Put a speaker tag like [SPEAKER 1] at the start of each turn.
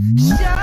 [SPEAKER 1] Shut up.